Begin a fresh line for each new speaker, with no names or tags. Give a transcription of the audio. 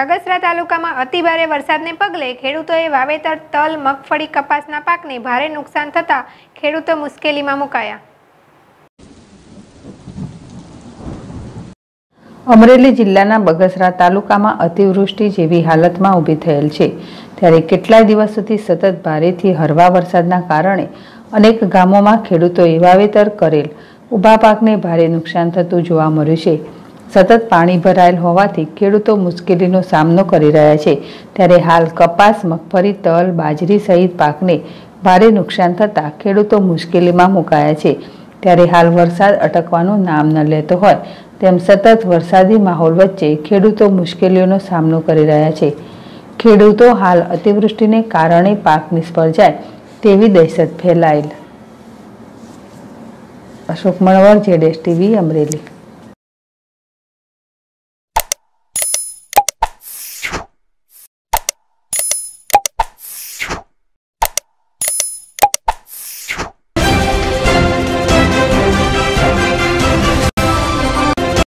બગસરા તાલુકામાં અતિભારે વરસાદને પગલે ખેડૂતોએ વાવેતર તલ, મગફળી, કપાસના પાકને ભારે નુકસાન થતાં ખેડૂતો મુશ્કેલીમાં મુકાયા.
અમરેલી જિલ્લાના બગસરા તાલુકામાં અતિવૃષ્ટિ જેવી હાલતમાં ઊભી થયેલ છે. ત્યારે કેટલાય દિવસ સુધી સતત ભારેથી હળવા વરસાદના કારણે અનેક ગામોમાં ખેડૂતોએ વાવેતર કરેલ ઊભા પાકને ભારે નુકસાન થતું જોવા મળ્યું છે. સતત પાણી ભરાયેલ હોવાથી ખેડૂતો મુશ્કેલીનો સામનો કરી રહ્યા છે. ત્યારે હાલ કપાસ મગફળી તલ, બાજરી સહિત પાકને ભારે નુકસાન થતાં ખેડૂતો મુશ્કેલીમાં મુકાયા છે. ત્યારે હાલ વરસાદ અટકવાનું નામ ન લેતો હોય, તેમ સતત વરસાદી માહોલ વચ્ચે ખેડૂતો મુશ્કેલીઓનો સામનો કરી રહ્યા છે. ખેડૂતો હાલ અતિવૃષ્ટિને કારણે પાક નિષ્ફળ જાય તેવી દહેશત ફેલાયેલ. અશોક મણવર, જેડેશ ટીવી, અમરેલી.